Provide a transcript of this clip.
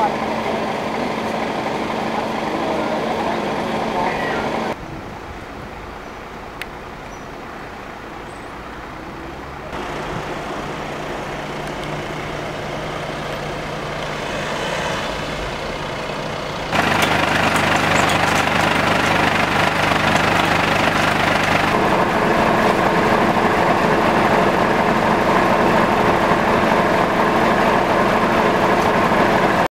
нормально.